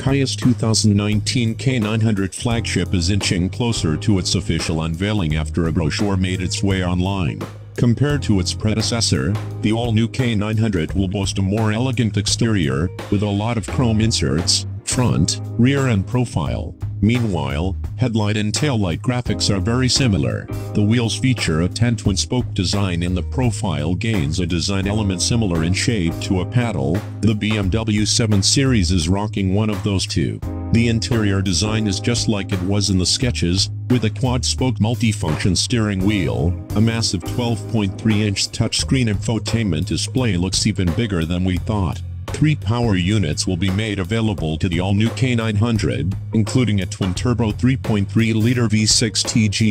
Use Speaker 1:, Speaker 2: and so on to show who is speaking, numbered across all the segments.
Speaker 1: Kia's 2019 K900 flagship is inching closer to its official unveiling after a brochure made its way online. Compared to its predecessor, the all-new K900 will boast a more elegant exterior, with a lot of chrome inserts, front, rear and profile. Meanwhile, headlight and taillight graphics are very similar. The wheels feature a 10 twin-spoke design and the profile gains a design element similar in shape to a paddle. The BMW 7 Series is rocking one of those too. The interior design is just like it was in the sketches, with a quad-spoke multifunction steering wheel, a massive 12.3-inch touchscreen infotainment display looks even bigger than we thought. Three power units will be made available to the all-new K900, including a twin-turbo 3.3-liter V6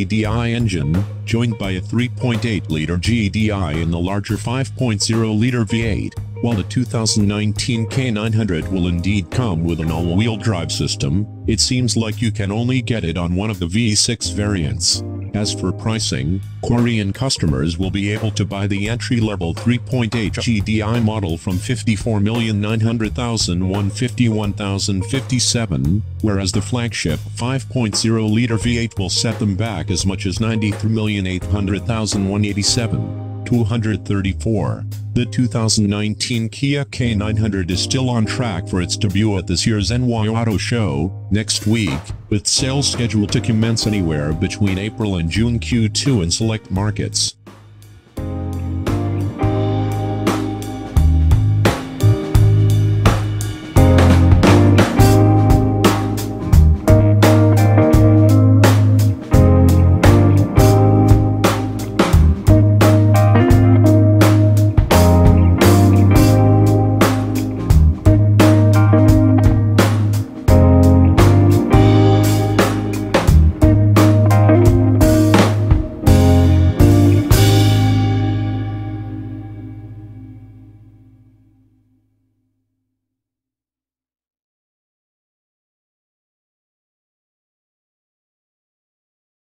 Speaker 1: TGDI engine, joined by a 3.8-liter GDI and the larger 5.0-liter V8. While the 2019 K900 will indeed come with an all-wheel drive system, it seems like you can only get it on one of the V6 variants. As for pricing, Korean customers will be able to buy the entry-level 3.8 GDI model from 54,900,000 151,057, whereas the flagship 5.0-liter V8 will set them back as much as 93,800,000 187. 234. The 2019 Kia K900 is still on track for its debut at this year's NY Auto Show next week, with sales scheduled to commence anywhere between April and June Q2 in select markets.